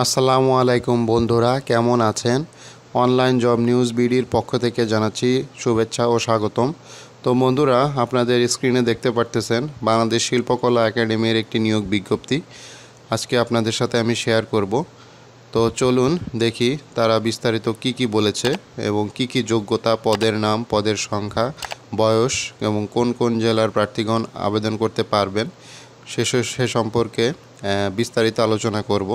আসসালামু আলাইকুম বন্ধুরা, কেমন আছেন? অনলাইন জব নিউজ বিডির পক্ষ থেকে জানাচ্ছি শুভেচ্ছা ও স্বাগতম। তো বন্ধুরা, আপনাদের স্ক্রিনে দেখতে পারতেছেন বাংলাদেশ শিল্পকলা একাডেমির একটি নিয়োগ বিজ্ঞপ্তি। আজকে আপনাদের সাথে আমি শেয়ার করব। তো চলুন দেখি তারা বিস্তারিত কি কি বলেছে এবং কি কি যোগ্যতা, পদের নাম, পদের সংখ্যা, বয়স এবং কোন কোন জেলার প্রার্থীগণ আবেদন করতে পারবেন, সে সে সম্পর্কে বিস্তারিত আলোচনা করব।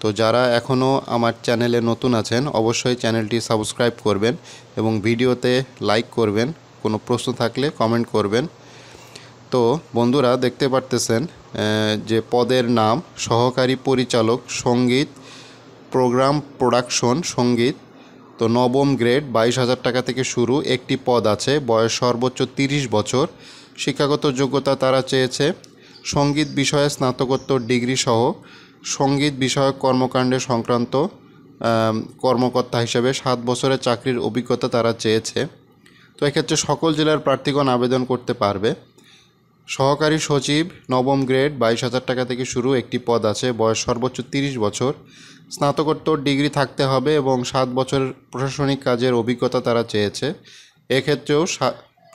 তো যারা এখনও আমার চ্যানেলে নতুন আছেন, অবশ্যই চ্যানেলটি সাবস্ক্রাইব করবেন এবং ভিডিওতে লাইক করবেন। কোনো প্রশ্ন থাকলে কমেন্ট করবেন। তো বন্ধুরা, দেখতে পারতেছেন যে পদের নাম, সহকারী পরিচালক, সংগীত, প্রোগ্রাম প্রোডাকশন, সংগীত। তো নবম গ্রেড, বাইশ হাজার টাকা থেকে শুরু, একটি পদ আছে, বয়স সর্বোচ্চ তিরিশ বছর। শিক্ষাগত যোগ্যতা তারা চেয়েছে সংগীত বিষয়ে স্নাতকোত্তর ডিগ্রি সহ সংগীত বিষয়ক কর্মকাণ্ডে সংক্রান্ত কর্মকর্তা হিসেবে সাত বছরের চাকরির অভিজ্ঞতা তারা চেয়েছে। তো এক্ষেত্রে সকল জেলার প্রার্থীগণ আবেদন করতে পারবে। সহকারী সচিব, নবম গ্রেড, বাইশ হাজার টাকা থেকে শুরু একটি পদ আছে, বয়স সর্বোচ্চ তিরিশ বছর। স্নাতকোত্তর ডিগ্রি থাকতে হবে এবং সাত বছরের প্রশাসনিক কাজের অভিজ্ঞতা তারা চেয়েছে। এক্ষেত্রেও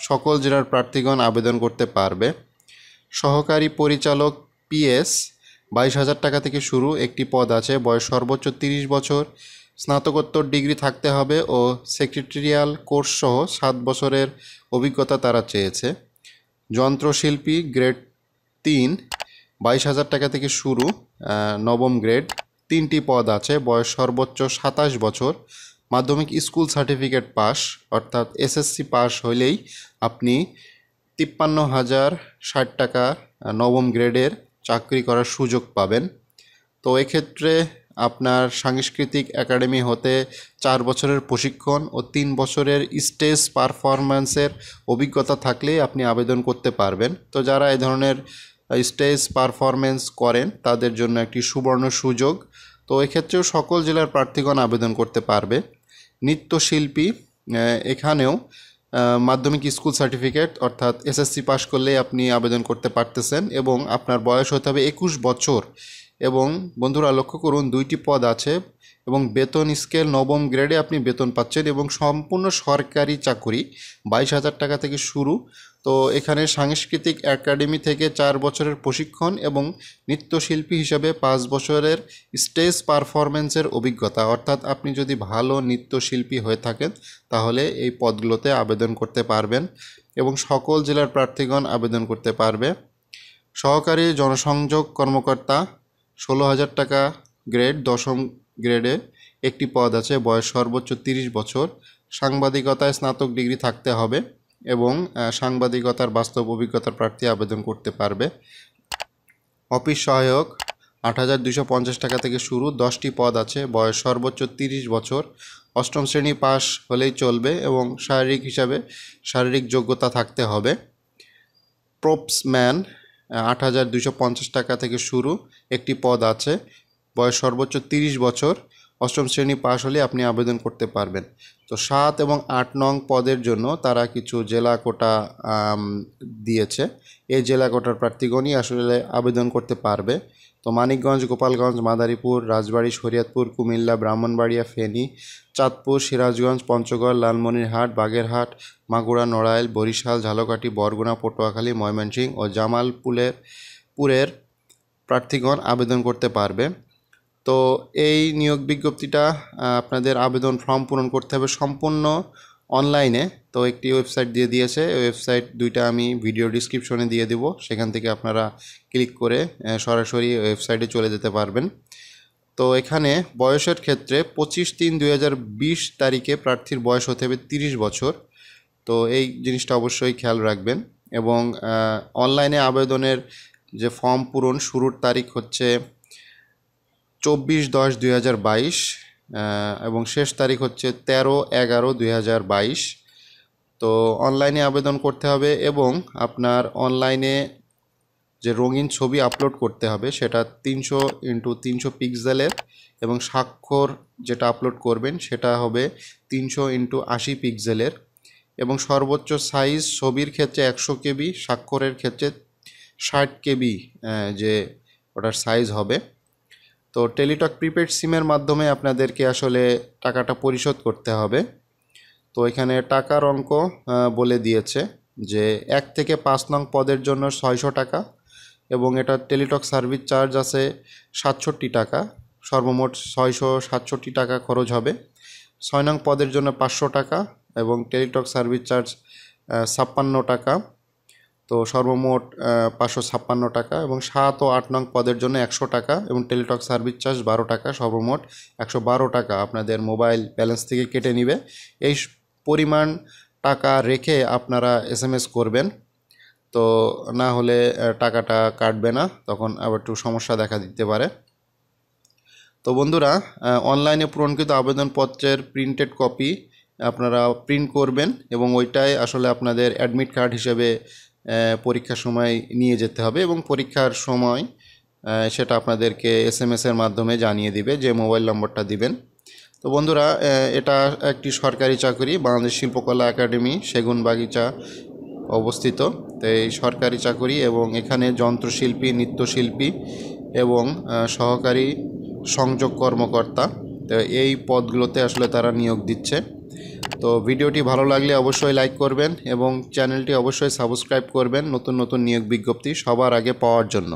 সকল জেলার প্রার্থীগণ আবেদন করতে পারবে। সহকারী পরিচালক পিএস বাইশ হাজার টাকা থেকে শুরু একটি পদ আছে। বয়স সর্বোচ্চ তিরিশ বছর। স্নাতকোত্তর ডিগ্রি থাকতে হবে ও সেক্রেটারিয়াল কোর্স সহ সাত বছরের অভিজ্ঞতা তারা চেয়েছে। যন্ত্রশিল্পী গ্রেড তিন, বাইশ হাজার টাকা থেকে শুরু নবম গ্রেড। তিনটি পদ আছে। বয়স সর্বোচ্চ সাতাশ বছর। মাধ্যমিক স্কুল সার্টিফিকেট পাস, অর্থাৎ এসএসসি পাস হলেই আপনি তিপ্পান্ন হাজার ষাট টাকা নবম গ্রেডের চাকরি করার সুযোগ পাবেন। তো এক্ষেত্রে আপনার সাংস্কৃতিক একাডেমি হতে চার বছরের প্রশিক্ষণ ও তিন বছরের স্টেজ পারফরম্যান্সের অভিজ্ঞতা থাকলেই আপনি আবেদন করতে পারবেন। তো যারা এই ধরনের স্টেজ পারফরমেন্স করেন, তাদের জন্য একটি সুবর্ণ সুযোগ। তো এক্ষেত্রেও সকল জেলার প্রার্থীগণ আবেদন করতে পারবে। নৃত্যশিল্পী এখানেও মাধ্যমিক স্কুল সার্টিফিকেট, অর্থাৎ এসএসসি পাশ করলে আপনি আবেদন করতে পারতেছেন এবং আপনার বয়স হতে হবে একুশ বছর। এবং বন্ধুরা লক্ষ্য করুন দুইটি পদ আছে এবং বেতন স্কেল নবম গ্রেডে আপনি বেতন পাচ্ছেন এবং সম্পূর্ণ সরকারি চাকুরি বাইশ হাজার টাকা থেকে শুরু। তো এখানে সাংস্কৃতিক একাডেমি থেকে চার বছরের প্রশিক্ষণ এবং নৃত্যশিল্পী হিসাবে পাঁচ বছরের স্টেজ পারফরমেন্সের অভিজ্ঞতা। অর্থাৎ আপনি যদি ভালো নৃত্যশিল্পী হয়ে থাকেন, তাহলে এই পদগুলোতে আবেদন করতে পারবেন এবং সকল জেলার প্রার্থীগণ আবেদন করতে পারবে। সহকারী জনসংযোগ কর্মকর্তা ষোলো হাজার টাকা গ্রেড, দশম গ্রেডে একটি পদ আছে, বয়স সর্বোচ্চ তিরিশ বছর। সাংবাদিকতায় স্নাতক ডিগ্রি থাকতে হবে এবং সাংবাদিকতার বাস্তব অভিজ্ঞতার প্রার্থী আবেদন করতে পারবে। অফিস সহায়ক, আট হাজার দুশো পঞ্চাশ টাকা থেকে শুরু, দশটি পদ আছে, বয়স সর্বোচ্চ তিরিশ বছর। অষ্টম শ্রেণি পাস হলেই চলবে এবং শারীরিক হিসাবে শারীরিক যোগ্যতা থাকতে হবে। প্রপসম্যান আট হাজার দুশো পঞ্চাশ টাকা থেকে শুরু একটি পদ আছে। বয়স সর্বোচ্চ তিরিশ বছর। অষ্টম শ্রেণি পাশ হলে আপনি আবেদন করতে পারবেন। তো সাত এবং আট নং পদের জন্য তারা কিছু জেলা কোটা দিয়েছে। এই জেলা কোটার প্রার্থীগণই আসলে আবেদন করতে পারবে। তো মানিকগঞ্জ, গোপালগঞ্জ, মাদারীপুর, রাজবাড়ী, শরীয়তপুর, কুমিল্লা, ব্রাহ্মণবাড়িয়া, ফেনী, চাঁদপুর, সিরাজগঞ্জ, পঞ্চগড়, লালমনিরহাট, বাগেরহাট, মাগুরা, নড়াইল, বরিশাল, ঝালকাঠি, বরগুনা, পটুয়াখালী, ময়মনসিংহ ও জামালপুরের পুরের প্রার্থীগণ আবেদন করতে পারবে। তো এই নিয়োগ বিজ্ঞপ্তিটা আপনাদের আবেদন ফর্ম পূরণ করতে হবে সম্পূর্ণ অনলাইনে। তো একটি ওয়েবসাইট দিয়ে দিয়েছে ওয়েবসাইট দুইটা আমি ভিডিও ডিসক্রিপশনে দিয়ে দেব। সেখান থেকে আপনারা ক্লিক করে সরাসরি ওয়েবসাইটে চলে যেতে পারবেন। তো এখানে বয়সের ক্ষেত্রে পঁচিশ তিন দুই তারিখে প্রার্থীর বয়স হতে হবে তিরিশ বছর। তো এই জিনিসটা অবশ্যই খেয়াল রাখবেন এবং অনলাইনে আবেদনের যে ফর্ম পূরণ শুরুর তারিখ হচ্ছে চব্বিশ দশ দুই হাজার বাইশ এবং শেষ তারিখ হচ্ছে তেরো এগারো দুই হাজার বাইশ। তো অনলাইনে আবেদন করতে হবে এবং আপনার অনলাইনে যে রঙিন ছবি আপলোড করতে হবে সেটা তিনশো ইন্টু তিনশো পিক্সেলের এবং স্বাক্ষর যেটা আপলোড করবেন সেটা হবে তিনশো ইন্টু আশি পিক্সেলের এবং সর্বোচ্চ সাইজ ছবির ক্ষেত্রে একশো কেবি, স্বাক্ষরের ক্ষেত্রে ষাট কেবি যে ওটার সাইজ হবে। তো টেলিটক প্রিপেড সিমের মাধ্যমে আপনাদেরকে আসলে টাকাটা পরিশোধ করতে হবে। তো এখানে টাকার অঙ্ক বলে দিয়েছে যে এক থেকে পাঁচ নং পদের জন্য ছয়শো টাকা এবং এটা টেলিটক সার্ভিস চার্জ আছে সাতষট্টি টাকা। সর্বমোট ছয়শো সাতষট্টি টাকা খরচ হবে। ছয় নং পদের জন্য পাঁচশো টাকা এবং টেলিটক সার্ভিস চার্জ ছাপ্পান্ন টাকা। তো সর্বমোট পাঁচশো ছাপ্পান্ন টাকা এবং সাত ও আট নং পদের জন্য একশো টাকা এবং টেলিটক সার্ভিস চার্জ বারো টাকা, সর্বমোট একশো বারো টাকা আপনাদের মোবাইল ব্যালেন্স থেকে কেটে নিবে। এই পরিমাণ টাকা রেখে আপনারা এস করবেন। তো না হলে টাকাটা কাটবে না, তখন আবার একটু সমস্যা দেখা দিতে পারে। তো বন্ধুরা অনলাইনে পূরণকৃত আবেদনপত্রের প্রিন্টেড কপি আপনারা প্রিন্ট করবেন এবং ওইটাই আসলে আপনাদের অ্যাডমিট কার্ড হিসেবে পরীক্ষার সময় নিয়ে যেতে হবে এবং পরীক্ষার সময় সেটা আপনাদেরকে এস এম এসের মাধ্যমে জানিয়ে দিবে যে মোবাইল নম্বরটা দিবেন। তো বন্ধুরা এটা একটি সরকারি চাকরি, বাংলাদেশ শিল্পকলা একাডেমি সেগুন বাগিচা অবস্থিত। তো এই সরকারি চাকরি এবং এখানে যন্ত্রশিল্পী, নৃত্যশিল্পী এবং সহকারী সংযোগ কর্মকর্তা, তো এই পদগুলোতে আসলে তারা নিয়োগ দিচ্ছে। তো ভিডিওটি ভালো লাগলে অবশ্যই লাইক করবেন এবং চ্যানেলটি অবশ্যই সাবস্ক্রাইব করবেন নতুন নতুন নিয়োগ বিজ্ঞপ্তি সবার আগে পাওয়ার জন্য।